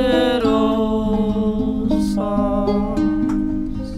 hospital songs?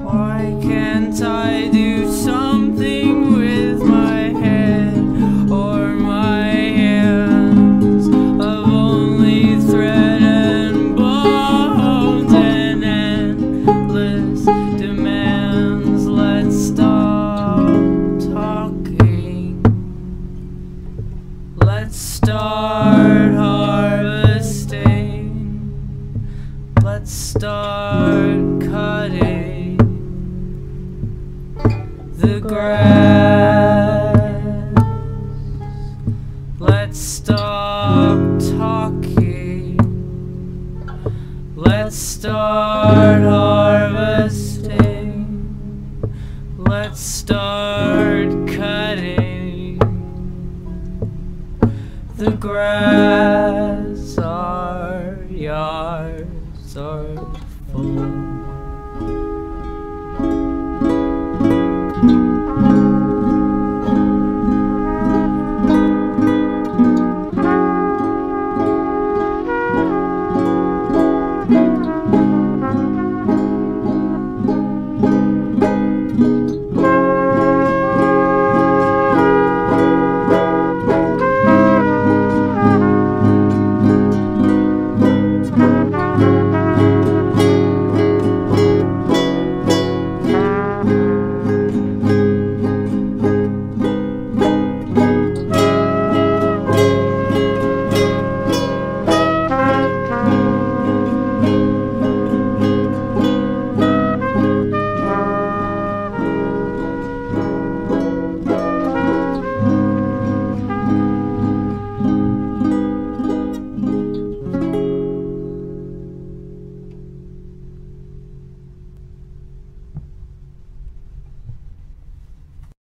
Why can't I do something with my head or my hands only thread and bones and endless demands? Let's stop talking. Let's start Let's start cutting the grass. Let's stop talking. Let's start harvesting. Let's start cutting the grass sorrowful